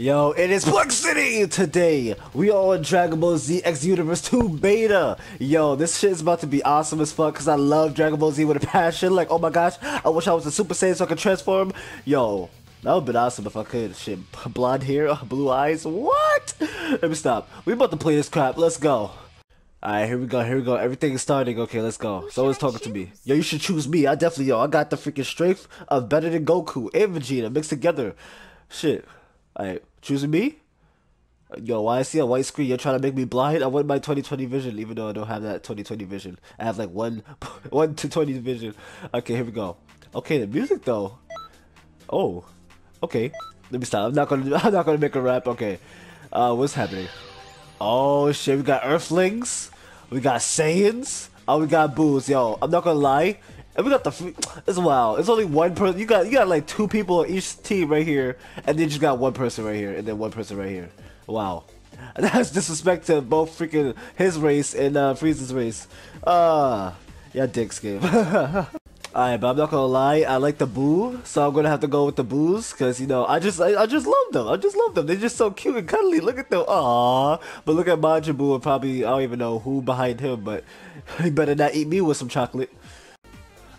Yo, it is Plexiety! Today, we are in Dragon Ball Z Xenoverse 2 Beta! Yo, this shit is about to be awesome as fuck because I love Dragon Ball Z with a passion. Like, oh my gosh, I wish I was a Super Saiyan so I could transform. Yo, that would've been awesome if I could. Shit, blonde hair, blue eyes, what? Let me stop. We about to play this crap, let's go. Alright, here we go, here we go. Everything is starting. Okay, let's go. Someone's talking to me. Yo, you should choose me. I definitely, yo, I got the freaking strength of better than Goku and Vegeta mixed together. Shit. Alright, choosing me? Yo, why I see a white screen? You're trying to make me blind? I want my 2020 vision, even though I don't have that 2020 vision. I have like one, one to 20 vision. Okay, here we go. Okay, the music though. Oh, okay. Let me stop. I'm not gonna. I'm not gonna make a rap. Okay. Uh, what's happening? Oh shit, we got Earthlings. We got Saiyans. Oh, we got Buus. Yo, I'm not gonna lie. And we got the it's wow. It's only one person. You got you got like two people on each team right here, and then you just got one person right here, and then one person right here. Wow. That's disrespect to both freaking his race and uh, Frieza's race. Uh, yeah, dicks game. Alright, but I'm not gonna lie, I like the boo, so I'm gonna have to go with the boos, cause you know, I just I, I just love them. I just love them. They're just so cute and cuddly. Look at them. Aww. But look at Majin Buu and probably I don't even know who behind him, but he better not eat me with some chocolate.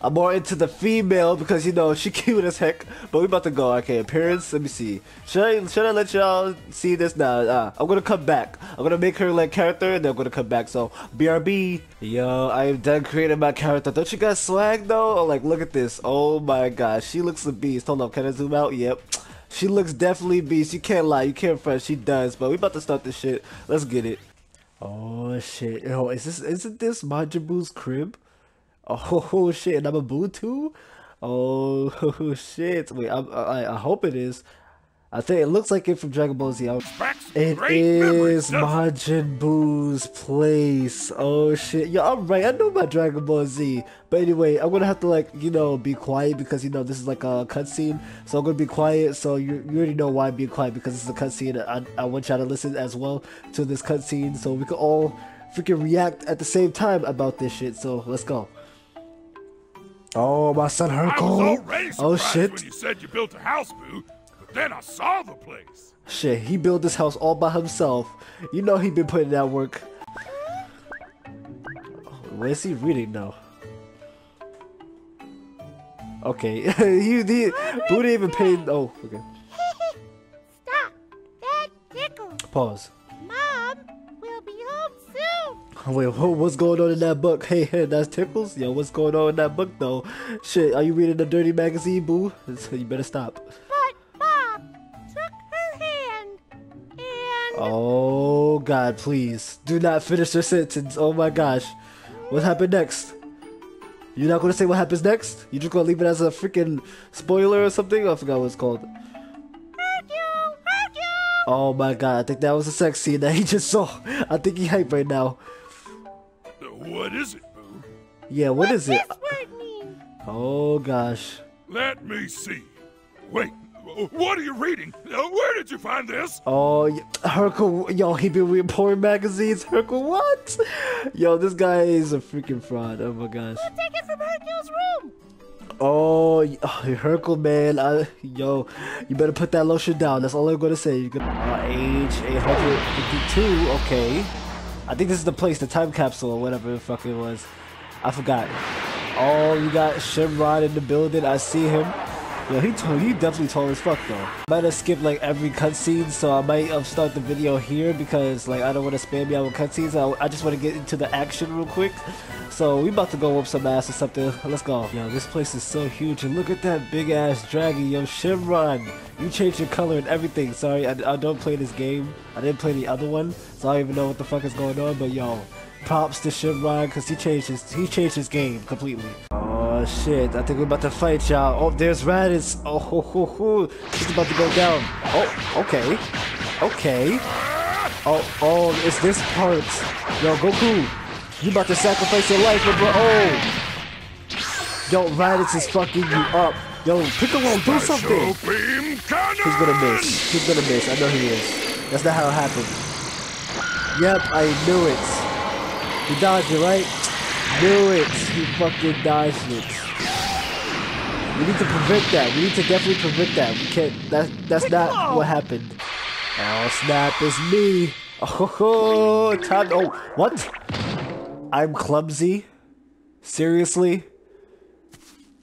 I'm more into the female because you know she cute as heck. But we about to go. Okay, appearance. Let me see. Should I should I let y'all see this now? Uh, I'm gonna come back. I'm gonna make her like character, and then I'm gonna come back. So BRB. Yo, I am done creating my character. Don't you guys swag though? Oh, like look at this. Oh my gosh, she looks a beast. Hold on, can I zoom out? Yep. She looks definitely beast. You can't lie. You can't front. She does. But we about to start this shit. Let's get it. Oh shit. Yo, is this isn't this Majin Buu's crib? Oh shit, number I'm boo too? Oh shit. Wait, I, I, I hope it is. I think it looks like it from Dragon Ball Z. It is Majin Buu's place. Oh shit. Yo, I'm right. I know about Dragon Ball Z. But anyway, I'm gonna have to like, you know, be quiet because you know this is like a cutscene. So I'm gonna be quiet. So you, you already know why I'm being quiet because it's a cutscene. I, I want y'all to listen as well to this cutscene so we can all freaking react at the same time about this shit. So let's go. Oh, my son Hercule. oh shit. When you said you built a house, Buu, but then I saw the place. Shit, he built this house all by himself. You know he been putting that work. What is he reading now? Okay, he, he Buu didn't even pay. Oh, okay. Stop. That tickles. Pause. Wait, what's going on in that book? Hey, hey, that's Tickles? Yo, what's going on in that book, though? Shit, are you reading the dirty magazine, Buu? You better stop. But Bob took her hand and... Oh, God, please. Do not finish your sentence. Oh, my gosh. What happened next? You're not gonna say what happens next? You're just gonna leave it as a freaking spoiler or something? I forgot what it's called. Oh my god, I think that was a sex scene that he just saw. I think he hype right now. What is it, Buu? Yeah, what What's is it? Oh gosh. Let me see. Wait, what are you reading? Uh, where did you find this? Oh, Hercule, yo, he been reading porn magazines. Hercule, what? Yo, this guy is a freaking fraud. Oh my gosh. We'll take it from Hercule's room. Oh, Hercule, man. I, yo, you better put that lotion down. That's all I'm gonna say. You're gonna uh, age 852. Okay. I think this is the place, the time capsule or whatever the fuck it was. I forgot. Oh, you got Shenron in the building. I see him. Yo, he told definitely tall as fuck though. Might have skipped like every cutscene, so I might um, start the video here because like I don't want to spam you out with cutscenes. I, I just want to get into the action real quick. So we about to go whoop some ass or something. Let's go. Yo, this place is so huge, and look at that big ass dragon. Yo, Shenron, you changed your color and everything. Sorry, I, I don't play this game. I didn't play the other one, so I don't even know what the fuck is going on. But yo, props to Shenron because he changed his he changed his game completely. Oh shit, I think we're about to fight y'all. Oh, there's Raditz. Oh, ho, ho, ho. he's about to go down. Oh, okay. Okay. Oh, oh, it's this part. Yo, Goku, you about to sacrifice your life, bro. Oh. Yo, Raditz is fucking you up. Yo, Piccolo, do something. He's gonna miss. He's gonna miss. I know he is. That's not how it happened. Yep, I knew it. He dodged it, right? Knew it. He fucking dodged it. We need to prevent that. We need to definitely prevent that. We can't. That that's not what happened. Oh snap, it's me. Oh, time. Oh, what? I'm clumsy. Seriously?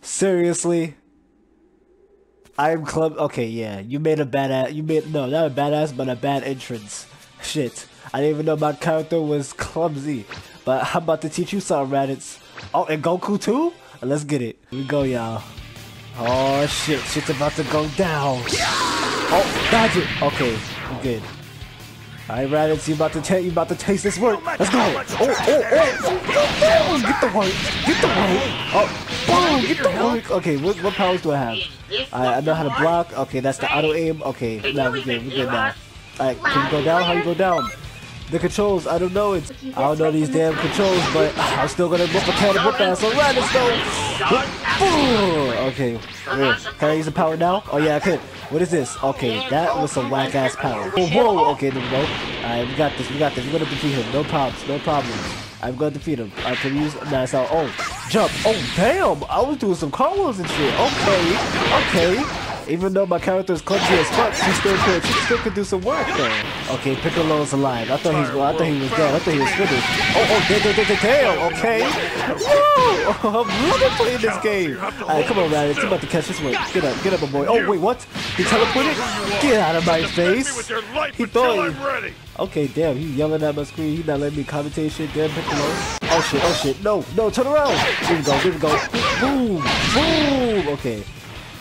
Seriously? I'm club. Okay, yeah. You made a bad. You made no, not a badass, but a bad entrance. Shit. I didn't even know my character was clumsy. But I'm about to teach you something, Raditz. Oh, and Goku too? Uh, let's get it. Here we go, y'all. Oh shit, shit's about to go down. Oh, dodge it. Okay, I'm good. Alright, Raditz, you about to you about to taste this work. Let's go. Oh, oh, oh. Get the work. Get the work. Oh, boom, get the work. Okay, what, what powers do I have? Alright, I know how to block. Okay, that's the auto aim. Okay, now we're good. We're good now. Alright, can you go down? How you go down? The controls, I don't know it. I don't know these damn controls, but I'm still gonna whip a can of ass on though. Okay, wait, can I use the power now? Oh yeah, I could. What is this? Okay, that was some whack ass power. Whoa, whoa, okay, there we go. Alright, we got this, we got this. We're gonna defeat him. No problems, no problems. I'm gonna defeat him. I can use nice out. Oh, jump. Oh, damn. I was doing some cartwheels and shit. Okay, okay. Even though my character is clumsy as fuck, she still could, she still could do some work though. Okay, Piccolo's alive. I thought he was, well, I thought he was dead. I thought he was finished. Oh, oh, damn, damn, damn, damn. Okay. Whoa, I'm loving playing this game. Alright, come on, Raditz. You about to catch this one. Get up, get up, my boy. Oh, wait, what? He teleported? Get out of my face. He thought. I'm. Okay, damn, he yelling at my screen. He not letting me commentate shit. Damn, Piccolo. Oh shit, oh shit. No, no, turn around. Here we go, here we go. Boom, boom. Okay.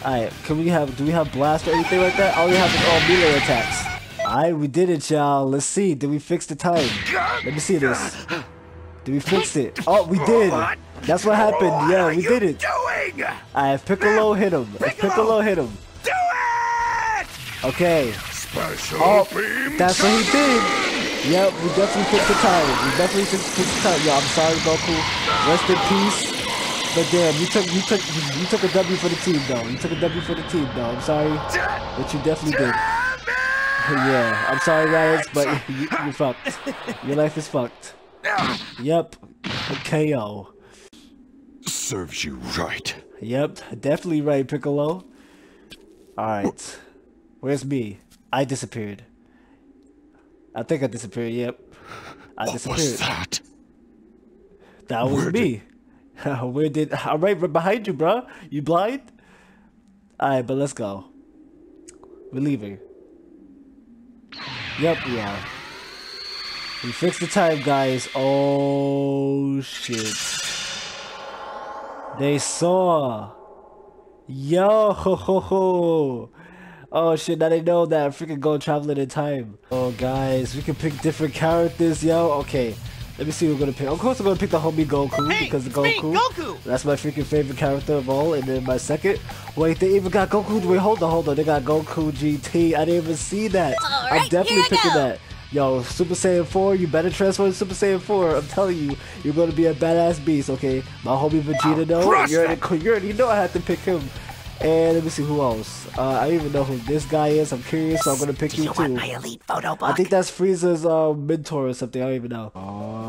Alright, can we have, do we have blast or anything like that? All we have is all melee attacks. Alright, we did it, y'all. Let's see. Did we fix the time? Let me see this. Did we fix it? Oh, we did. That's what happened. Yeah, we did it. Alright, if Piccolo hit him. If Piccolo hit him. Do it! Okay. Special Oh, that's what he did. Yep, we definitely fixed the time. We definitely fixed, fixed the time. Yo, I'm sorry, Goku. Rest in peace. But damn, you took you took you took a W for the team though. You took a W for the team though. I'm sorry, but you definitely did. Yeah, I'm sorry, Raditz, but you, you fucked. Your life is fucked. Yep, KO. Serves you right. Yep, definitely right, Piccolo. Alright. Where's me? I disappeared. I think I disappeared, yep. I What disappeared. was that? That was Where me. Where did I'm right behind you, bro. You blind? Alright, but let's go. We're leaving. Yep, we are. We fixed the time, guys. Oh shit. They saw. Yo ho ho ho. Oh shit, now they know that freaking go traveling in time. Oh guys, we can pick different characters, yo. Okay. Let me see who we're gonna pick. Of course, I'm gonna pick the homie Goku Hey, because it's me, Goku. Goku! That's my freaking favorite character of all. And then my second, wait, they even got Goku. Wait, hold on, hold on. They got Goku GT. I didn't even see that. I'm Alright, definitely here I picking go. that. Yo, Super Saiyan 4, you better transform to Super Saiyan 4. I'm telling you, you're gonna be a badass beast, okay? My homie Vegeta, though, crush you already, you already know I have to pick him. And let me see who else. Uh, I don't even know who this guy is. I'm curious, so I'm gonna pick Do you you too. my elite photo book? I think that's Frieza's uh, mentor or something. I don't even know. Oh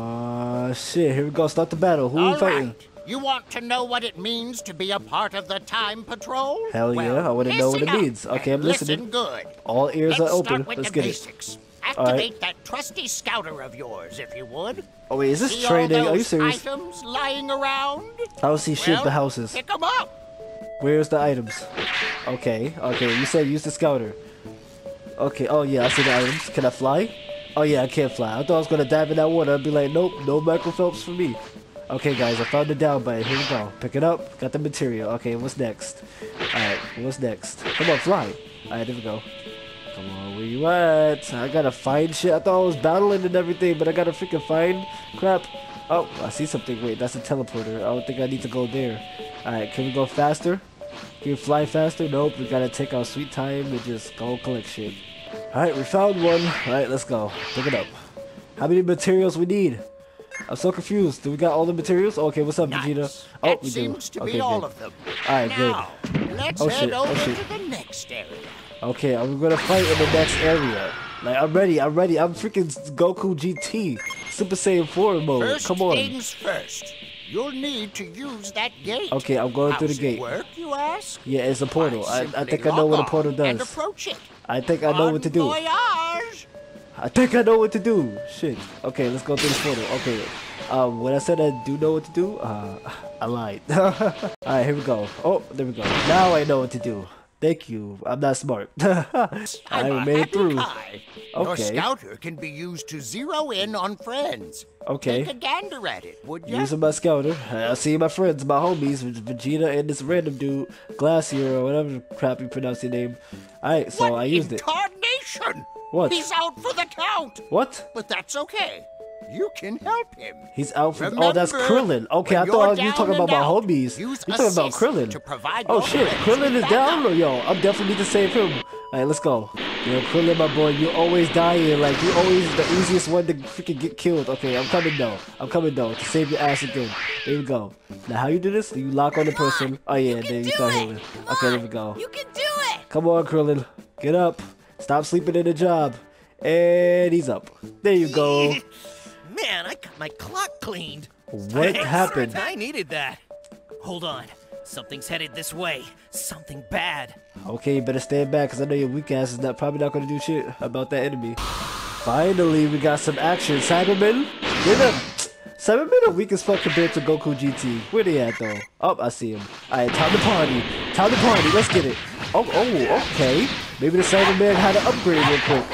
shit! Here we go. Start the battle. Who we All fighting? right. You want to know what it means to be a part of the Time Patrol? Hell yeah, I wanna know what it means. Okay, I'm listening. Listen good. All ears Let's are open. Let's the get it. basics. Right. Activate that trusty scouter of yours, if you would. Oh wait, is this See training? Are you serious? items lying around? I don't see shit well, but houses. Pick 'em up. Where's the items? Okay, okay. You said use the scouter. Okay. Oh yeah, I see the items. Can I fly? Oh yeah, I can't fly. I thought I was gonna dive in that water. I'd be like, nope, no Michael Phelps for me. Okay, guys, I found the down button. Here we go. Pick it up. Got the material. Okay, what's next? Alright, what's next? Come on, fly. Alright, there we go. Come on, where you at? I gotta find shit. I thought I was battling and everything, but I gotta freaking find crap. Oh, I see something. Wait, that's a teleporter. I don't think I need to go there. Alright, can we go faster? Can we fly faster? Nope, we gotta take our sweet time and just go collect shit. Alright, we found one. Alright, let's go. Pick it up. How many materials we need? I'm so confused. Do we got all the materials? Okay, what's up, Vegeta? Oh, that we do. seems to okay, be all good. of them. Alright, good. let's Oh, head shit. Oh, shit. to the next area. Okay, I'm gonna fight in the next area. Like, I'm ready, I'm ready. I'm freaking Goku GT. Super Saiyan 4 mode. First Come on. things first. You'll need to use that gate. Okay, I'm going through the gate. Work, you ask? Yeah, it's a portal. Why, I, I think I know what a portal And does. approach it. I think I know what to do. Voyage. I think I know what to do. Shit. Okay, let's go through this portal. Okay. Um, when I said I do know what to do, uh, I lied. Alright, here we go. Oh, there we go. Now I know what to do. Thank you. I'm not smart. I made it through. guy. Your scouter can be used to zero in on friends. Okay. Take a gander at it, would you? Using my scouter. I see my friends, my homies, Vegeta and this random dude, Glacier or whatever crap you pronounce your name. Alright, so what I used it. incarnation? What? He's out for the count. What? But that's okay. You can help him. He's out for. oh, that's Krillin. Okay, I thought you're were talking about my homies. use You talking about Krillin? to provide oh shit, Krillin is down. yo, I'm definitely need to save him. Alright, let's go. Yo, Krillin, my boy, you always dying. Like you always the easiest one to freaking get killed. Okay, I'm coming though. I'm coming though to save your ass again. There we go. Now how you do this? You lock on the person. Oh yeah, then you start healing. Okay, there we go. You can do it! Come on, Krillin. Get up. Stop sleeping in the job. And he's up. There you go. My clock cleaned. What Thanks. happened? I needed that. Hold on. Something's headed this way. Something bad. Okay, you better stand back because I know your weak ass is not probably not gonna do shit about that enemy. Finally, we got some action. Saibamen, they're not. Saibamen are weak as fuck compared to Goku GT. Where they at though? Oh, I see him. Alright, time to party. Time to party. Let's get it. Oh, oh, okay. Maybe the Saibaman had an upgrade real quick.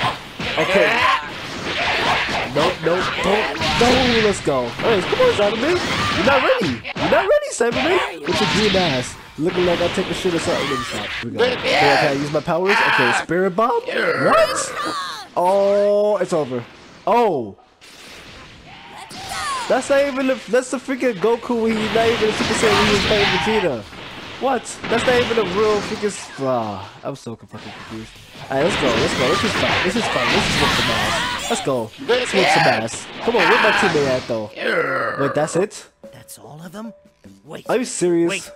Okay. Nope, nope, don't, no, let's go. Alright, come on, Saibaman. You're not ready. You're not ready, Saibaman. With your green ass. Looking like I take a shit or something. Let me stop. Here we go. Okay, can I use my powers? Okay, Spirit Bomb? What? Oh, it's over. Oh. That's not even the, that's the freaking Goku when he's not even a Super Saiyan when he was playing Vegeta. What? That's not even a real freaking. Ah, I'm so fucking confused. Alright, let's go, let's go. Let's just fight. Let's just fight. Let's just whip some ass. Let's go. Let's whip some ass. Come on, where my teammate at though? Wait, that's it? That's all of them? Wait. Are you serious? Wait.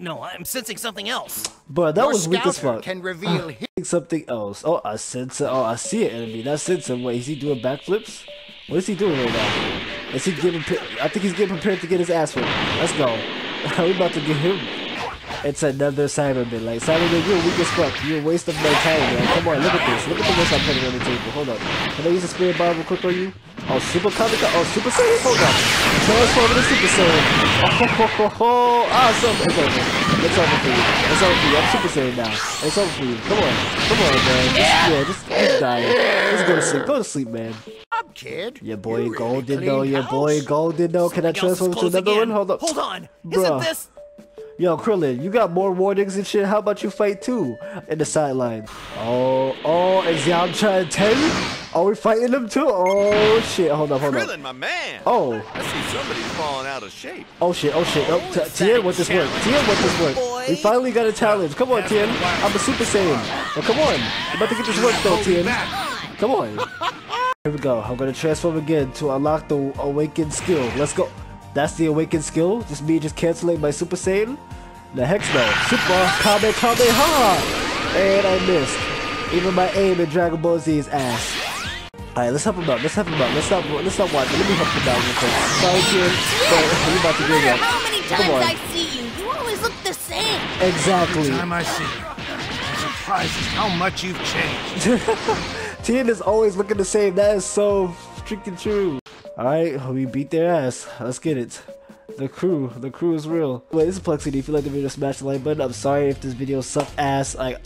No, I'm sensing something else. Bro, that Your was weak as fuck. can reveal something else. Oh, I sense. Oh, I see an enemy. That's sense him. Wait, is he doing backflips? What is he doing right now? Is he getting? I think he's getting prepared to get his ass whipped. Let's go. we about to get him. It's another Saibaman. Like Saibaman, you're weak as fuck. You're a waste of my time, man. Come on, look at this. Look at the list I'm putting on the table. Hold on. Can I use a spirit bomb real quick on you? Oh, Super Comic. Oh, Super Saiyan. Hold on. Transform into Super Saiyan. Oh, ho, ho, ho. awesome. It's over. It's over for you. It's over for you. I'm Super Saiyan now. It's over for you. Come on. Come on, man. Just, yeah, just, just die. Just go to sleep. Go to sleep, man. kid. Your boy You really Golden though. Your boy. Golden though. Can I transform to another again. one? Hold up. Hold on. Bruh. Isn't this? Yo, Krillin, you got more warnings and shit. How about you fight too in the sideline? Oh, oh, is Yamcha and Tien? Are we fighting them too? Oh shit! Hold up, hold up. Krillin, my man. Oh, I see somebody's falling out of shape. oh shit, oh shit. Oh, oh T- Tien, what this work? Tien, what this work? We finally got a challenge. Come on, Tien. I'm a Super Saiyan. Well, come on. I'm about to get this work though, Tien. Come on. Here we go. I'm gonna transform again to unlock the awakened skill. Let's go. That's the awakened skill. Just me just canceling my Super Saiyan. The hex no. Super Kamehameha! And I missed. Even my aim in Dragon Ball Z is ass. Alright, let's help him out. Let's help him out. Let's stop. Let's stop watching. Let me help him out real quick. Sorry, kid. But you about to No get up. how many Come times on. I see you, you always look the same. Exactly. Time I see you, I'm surprised at how much you've changed. Tien is always looking the same. That is so freaking true. Alright, we beat their ass. Let's get it. The crew, the crew is real. Wait, this is Plexiety. If you like the video, smash the like button. I'm sorry if this video sucked ass. Like,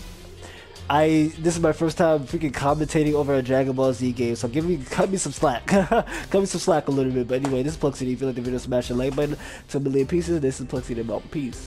I this is my first time freaking commentating over a Dragon Ball Z game, so give me cut me some slack. cut me some slack a little bit. But anyway, this is Plexiety. If you like the video, smash the like button. To a million pieces. This is Plexiety about peace.